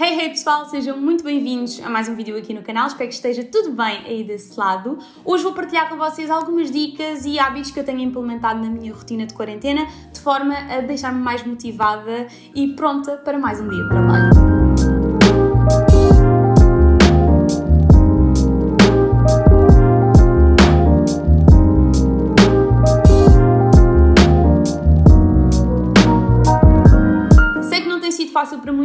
Hey, hey pessoal, sejam muito bem-vindos a mais um vídeo aqui no canal, espero que esteja tudo bem aí desse lado. Hoje vou partilhar com vocês algumas dicas e hábitos que eu tenho implementado na minha rotina de quarentena, de forma a deixar-me mais motivada e pronta para mais um dia de trabalho.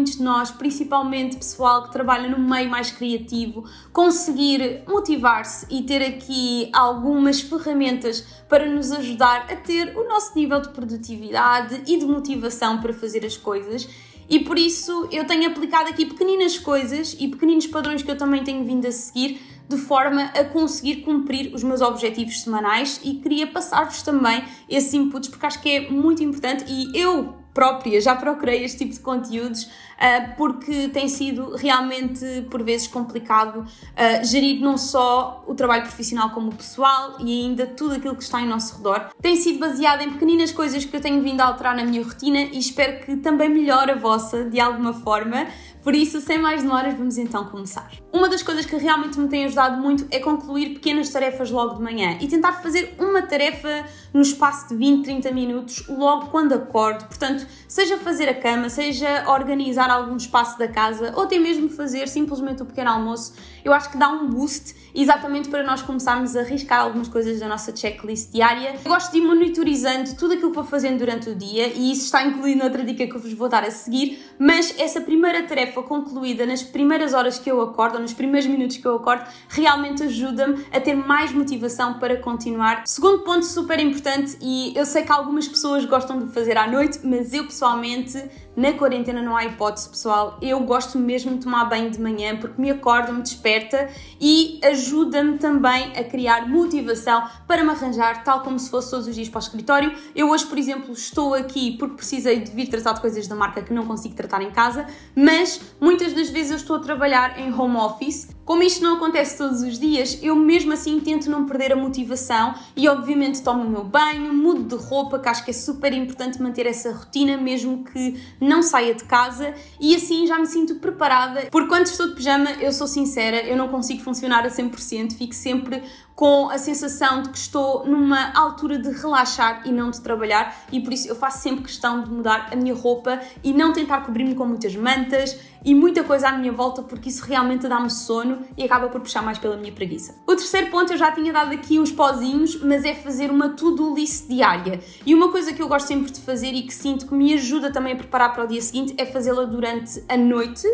Muitos de nós, principalmente pessoal que trabalha no meio mais criativo, conseguir motivar-se e ter aqui algumas ferramentas para nos ajudar a ter o nosso nível de produtividade e de motivação para fazer as coisas. E por isso eu tenho aplicado aqui pequeninas coisas e pequeninos padrões que eu também tenho vindo a seguir de forma a conseguir cumprir os meus objetivos semanais e queria passar-vos também esses inputs porque acho que é muito importante e eu própria já procurei este tipo de conteúdos uh, porque tem sido realmente por vezes complicado uh, gerir não só o trabalho profissional como o pessoal e ainda tudo aquilo que está em nosso redor. Tem sido baseado em pequeninas coisas que eu tenho vindo a alterar na minha rotina e espero que também melhore a vossa de alguma forma. Por isso, sem mais demoras, vamos então começar. Uma das coisas que realmente me tem ajudado muito é concluir pequenas tarefas logo de manhã e tentar fazer uma tarefa no espaço de 20, 30 minutos logo quando acordo. Portanto, seja fazer a cama, seja organizar algum espaço da casa ou até mesmo fazer simplesmente o pequeno almoço, eu acho que dá um boost exatamente para nós começarmos a arriscar algumas coisas da nossa checklist diária. Eu gosto de ir monitorizando tudo aquilo que vou fazendo durante o dia e isso está incluído noutra dica que eu vos vou dar a seguir, mas essa primeira tarefa concluída nas primeiras horas que eu acordo, ou nos primeiros minutos que eu acordo, realmente ajuda-me a ter mais motivação para continuar. Segundo ponto super importante, e eu sei que algumas pessoas gostam de fazer à noite, mas eu pessoalmente na quarentena não há hipótese, pessoal. Eu gosto mesmo de tomar banho de manhã porque me acorda, me desperta e ajuda-me também a criar motivação para me arranjar, tal como se fosse todos os dias para o escritório. Eu hoje, por exemplo, estou aqui porque precisei de vir tratar de coisas da marca que não consigo tratar em casa, mas muitas das vezes eu estou a trabalhar em home office como isto não acontece todos os dias, eu mesmo assim tento não perder a motivação e obviamente tomo o meu banho, mudo de roupa, que acho que é super importante manter essa rotina mesmo que não saia de casa e assim já me sinto preparada, porque quando estou de pijama, eu sou sincera, eu não consigo funcionar a 100%, fico sempre com a sensação de que estou numa altura de relaxar e não de trabalhar, e por isso eu faço sempre questão de mudar a minha roupa e não tentar cobrir-me com muitas mantas e muita coisa à minha volta, porque isso realmente dá-me sono e acaba por puxar mais pela minha preguiça. O terceiro ponto eu já tinha dado aqui uns pozinhos, mas é fazer uma to-do list diária. E uma coisa que eu gosto sempre de fazer e que sinto que me ajuda também a preparar para o dia seguinte é fazê-la durante a noite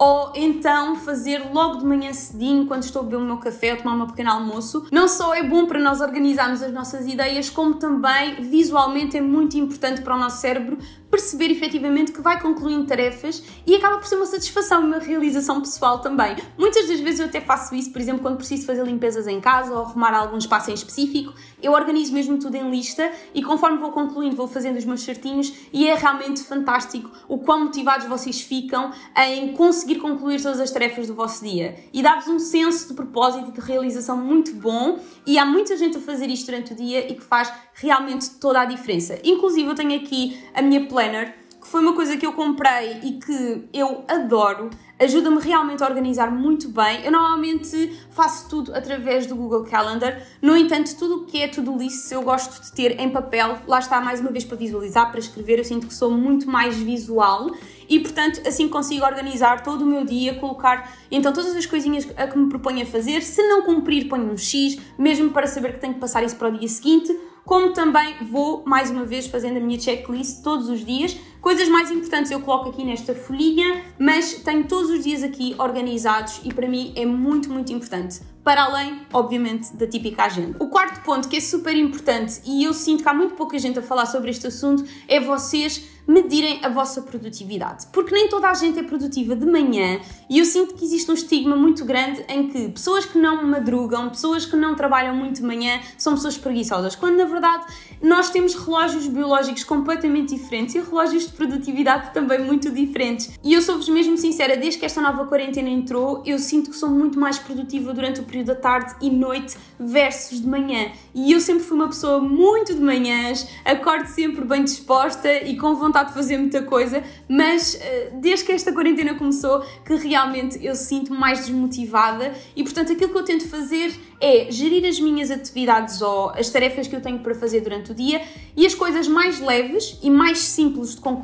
ou então fazer logo de manhã cedinho, quando estou a beber o meu café ou tomar um pequeno almoço. Não só é bom para nós organizarmos as nossas ideias, como também visualmente é muito importante para o nosso cérebro perceber efetivamente que vai concluindo tarefas e acaba por ser uma satisfação, uma realização pessoal também. Muitas das vezes eu até faço isso, por exemplo, quando preciso fazer limpezas em casa ou arrumar algum espaço em específico, eu organizo mesmo tudo em lista e conforme vou concluindo vou fazendo os meus certinhos e é realmente fantástico o quão motivados vocês ficam em conseguir concluir todas as tarefas do vosso dia e dá-vos um senso de propósito e de realização muito bom e há muita gente a fazer isto durante o dia e que faz realmente toda a diferença. Inclusive eu tenho aqui a minha planner que foi uma coisa que eu comprei e que eu adoro ajuda-me realmente a organizar muito bem. Eu normalmente faço tudo através do Google Calendar, no entanto, tudo o que é tudo list eu gosto de ter em papel, lá está mais uma vez para visualizar, para escrever, eu sinto que sou muito mais visual. E portanto assim consigo organizar todo o meu dia, colocar então todas as coisinhas a que me proponho a fazer, se não cumprir ponho um X, mesmo para saber que tenho que passar isso para o dia seguinte, como também vou mais uma vez fazendo a minha checklist todos os dias. Coisas mais importantes eu coloco aqui nesta folhinha, mas tenho todos os dias aqui organizados e para mim é muito, muito importante. Para além, obviamente, da típica agenda. O quarto ponto que é super importante e eu sinto que há muito pouca gente a falar sobre este assunto é vocês medirem a vossa produtividade. Porque nem toda a gente é produtiva de manhã e eu sinto que existe um estigma muito grande em que pessoas que não madrugam, pessoas que não trabalham muito de manhã são pessoas preguiçosas, quando na verdade nós temos relógios biológicos completamente diferentes e relógios de produtividade também muito diferentes. E eu sou-vos mesmo sincera, desde que esta nova quarentena entrou, eu sinto que sou muito mais produtiva durante o período da tarde e noite versus de manhã. E eu sempre fui uma pessoa muito de manhãs, acordo sempre bem disposta e com vontade de fazer muita coisa, mas eh, desde que esta quarentena começou, que realmente eu sinto mais desmotivada e portanto aquilo que eu tento fazer é gerir as minhas atividades ou as tarefas que eu tenho para fazer durante o dia e as coisas mais leves e mais simples de concluir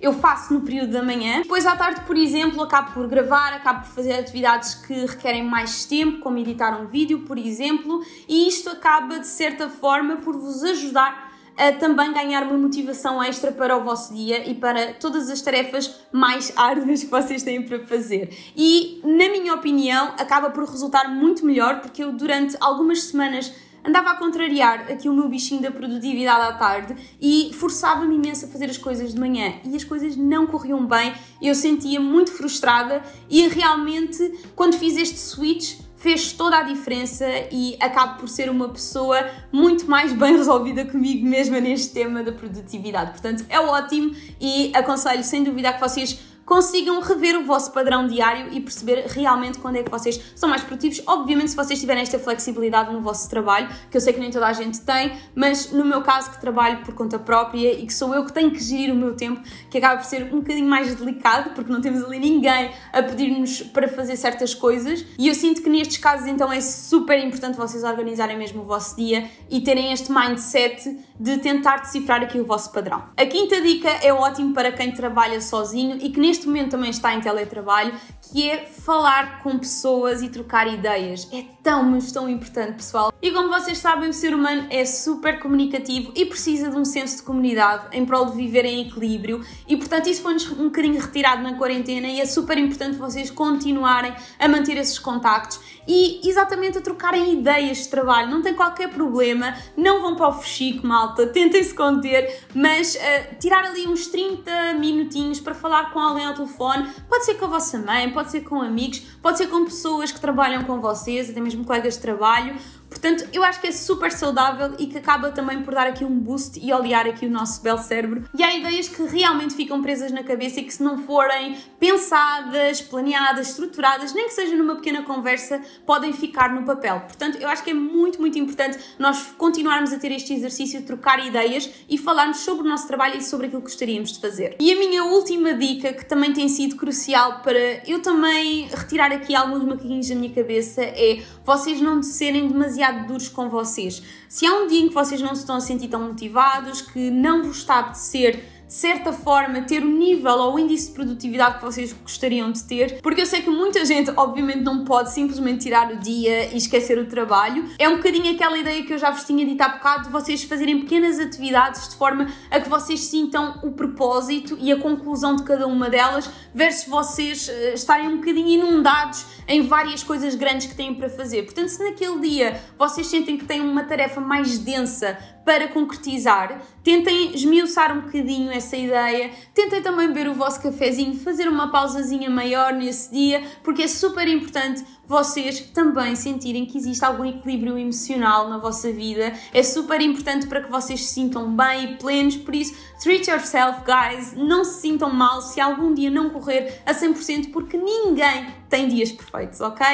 eu faço no período da manhã. Depois à tarde, por exemplo, acabo por gravar, acabo por fazer atividades que requerem mais tempo, como editar um vídeo, por exemplo, e isto acaba de certa forma por vos ajudar a também ganhar uma motivação extra para o vosso dia e para todas as tarefas mais árduas que vocês têm para fazer. E, na minha opinião, acaba por resultar muito melhor porque eu, durante algumas semanas, andava a contrariar aqui o meu bichinho da produtividade à tarde e forçava-me imenso a fazer as coisas de manhã e as coisas não corriam bem, eu sentia muito frustrada e realmente quando fiz este switch fez toda a diferença e acabo por ser uma pessoa muito mais bem resolvida comigo mesma neste tema da produtividade. Portanto, é ótimo e aconselho sem dúvida que vocês consigam rever o vosso padrão diário e perceber realmente quando é que vocês são mais produtivos. Obviamente, se vocês tiverem esta flexibilidade no vosso trabalho, que eu sei que nem toda a gente tem, mas no meu caso, que trabalho por conta própria e que sou eu que tenho que gerir o meu tempo, que acaba por ser um bocadinho mais delicado, porque não temos ali ninguém a pedir-nos para fazer certas coisas. E eu sinto que nestes casos, então, é super importante vocês organizarem mesmo o vosso dia e terem este mindset de tentar decifrar aqui o vosso padrão. A quinta dica é ótimo para quem trabalha sozinho e que neste momento também está em teletrabalho, que é falar com pessoas e trocar ideias. É tão, mas tão importante, pessoal. E como vocês sabem, o ser humano é super comunicativo e precisa de um senso de comunidade em prol de viver em equilíbrio. E portanto, isso foi-nos um bocadinho retirado na quarentena e é super importante vocês continuarem a manter esses contactos e exatamente a trocarem ideias de trabalho. Não tem qualquer problema, não vão para o fuxico, malta, tentem se conter, mas uh, tirar ali uns 30 minutinhos para falar com alguém ao telefone. Pode ser com a vossa mãe, pode ser com amigos, pode ser com pessoas que trabalham com vocês, até mesmo colegas de trabalho. Portanto, eu acho que é super saudável e que acaba também por dar aqui um boost e olear aqui o nosso belo cérebro. E há ideias que realmente ficam presas na cabeça e que, se não forem pensadas, planeadas, estruturadas, nem que seja numa pequena conversa, podem ficar no papel. Portanto, eu acho que é muito, muito importante nós continuarmos a ter este exercício de trocar ideias e falarmos sobre o nosso trabalho e sobre aquilo que gostaríamos de fazer. E a minha última dica, que também tem sido crucial para eu também retirar aqui alguns macaquinhos da minha cabeça, é vocês não serem demasiado demasiado duros com vocês. Se há um dia em que vocês não se estão a sentir tão motivados, que não vos está a apetecer de certa forma, ter o nível ou o índice de produtividade que vocês gostariam de ter, porque eu sei que muita gente, obviamente, não pode simplesmente tirar o dia e esquecer o trabalho. É um bocadinho aquela ideia que eu já vos tinha dito há bocado de vocês fazerem pequenas atividades de forma a que vocês sintam o propósito e a conclusão de cada uma delas, versus vocês uh, estarem um bocadinho inundados em várias coisas grandes que têm para fazer. Portanto, se naquele dia vocês sentem que têm uma tarefa mais densa para concretizar, tentem esmiuçar um bocadinho essa ideia, tentem também beber o vosso cafezinho, fazer uma pausazinha maior nesse dia, porque é super importante vocês também sentirem que existe algum equilíbrio emocional na vossa vida. É super importante para que vocês se sintam bem e plenos, por isso, treat yourself, guys. Não se sintam mal se algum dia não correr a 100%, porque ninguém tem dias perfeitos, ok?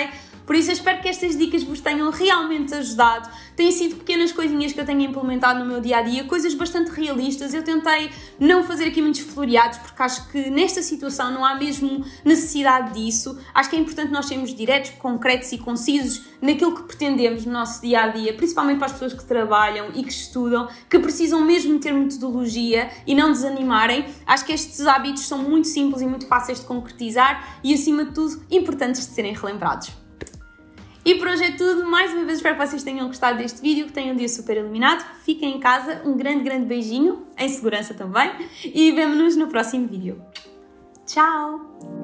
Por isso eu espero que estas dicas vos tenham realmente ajudado. Têm sido pequenas coisinhas que eu tenho implementado no meu dia a dia, coisas bastante realistas. Eu tentei não fazer aqui muitos floreados, porque acho que nesta situação não há mesmo necessidade disso. Acho que é importante nós sermos diretos, concretos e concisos naquilo que pretendemos no nosso dia a dia, principalmente para as pessoas que trabalham e que estudam, que precisam mesmo ter metodologia e não desanimarem. Acho que estes hábitos são muito simples e muito fáceis de concretizar e, acima de tudo, importantes de serem relembrados. E por hoje é tudo. Mais uma vez espero que vocês tenham gostado deste vídeo, que tenham um dia super iluminado. Fiquem em casa, um grande, grande beijinho, em segurança também, e vemo-nos no próximo vídeo. Tchau!